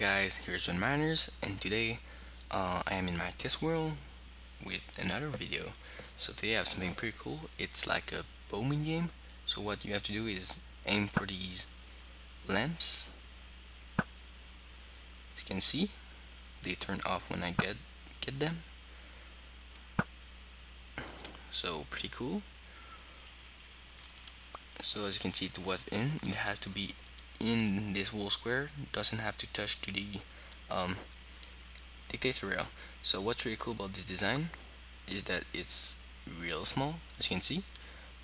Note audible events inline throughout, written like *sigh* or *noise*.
guys, here's John Miners and today uh, I am in my test world with another video. So today I have something pretty cool. It's like a bowman game. So what you have to do is aim for these lamps. As you can see, they turn off when I get get them. So pretty cool. So as you can see it was in, it has to be in this wall square doesn't have to touch to the um, detector rail. So what's really cool about this design is that it's real small as you can see.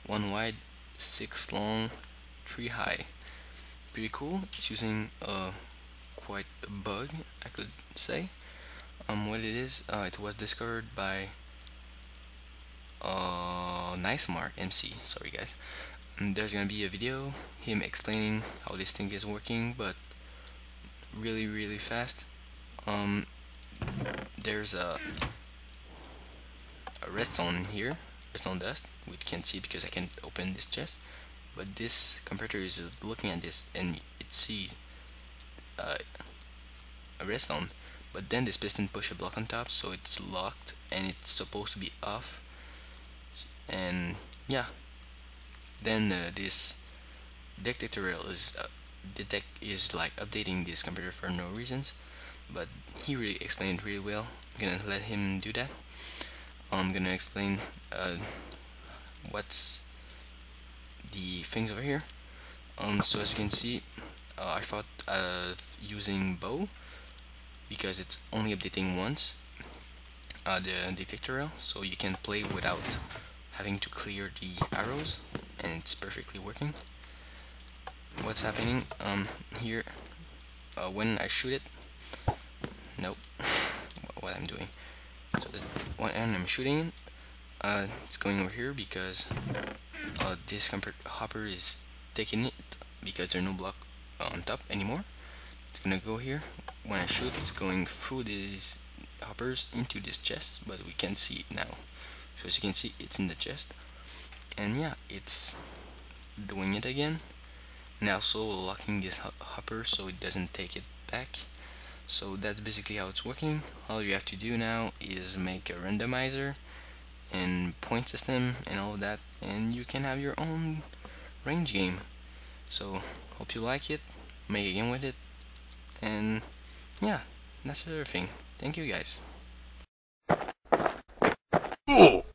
One wide six long three high. Pretty cool. It's using uh, quite a bug I could say. Um, what it is uh, it was discovered by uh, NicemarkMC sorry guys there's gonna be a video him explaining how this thing is working but really really fast. Um, there's a a redstone here redstone dust we can't see because I can't open this chest. But this comparator is looking at this and it sees uh, a redstone. But then this piston push a block on top so it's locked and it's supposed to be off. And yeah then uh, this detector rail is uh, detect is like updating this comparator for no reasons but he really explained really well. I'm gonna let him do that. I'm gonna explain uh, what's the things over here. Um, so as you can see uh, I thought of using bow because it's only updating once uh, the detector rail so you can play without having to clear the arrows and it's perfectly working. What's happening um here uh, when I shoot it nope *laughs* what I'm doing. So when I'm shooting uh, it's going over here because uh, this hopper is taking it because there's no block on top anymore. It's gonna go here. When I shoot it's going through these hoppers into this chest but we can't see it now. So as you can see it's in the chest and yeah it's doing it again. And also locking this hopper so it doesn't take it back. So that's basically how it's working. All you have to do now is make a randomizer and point system and all of that and you can have your own range game. So hope you like it make a game with it and yeah that's everything. Thank you guys. Ooh.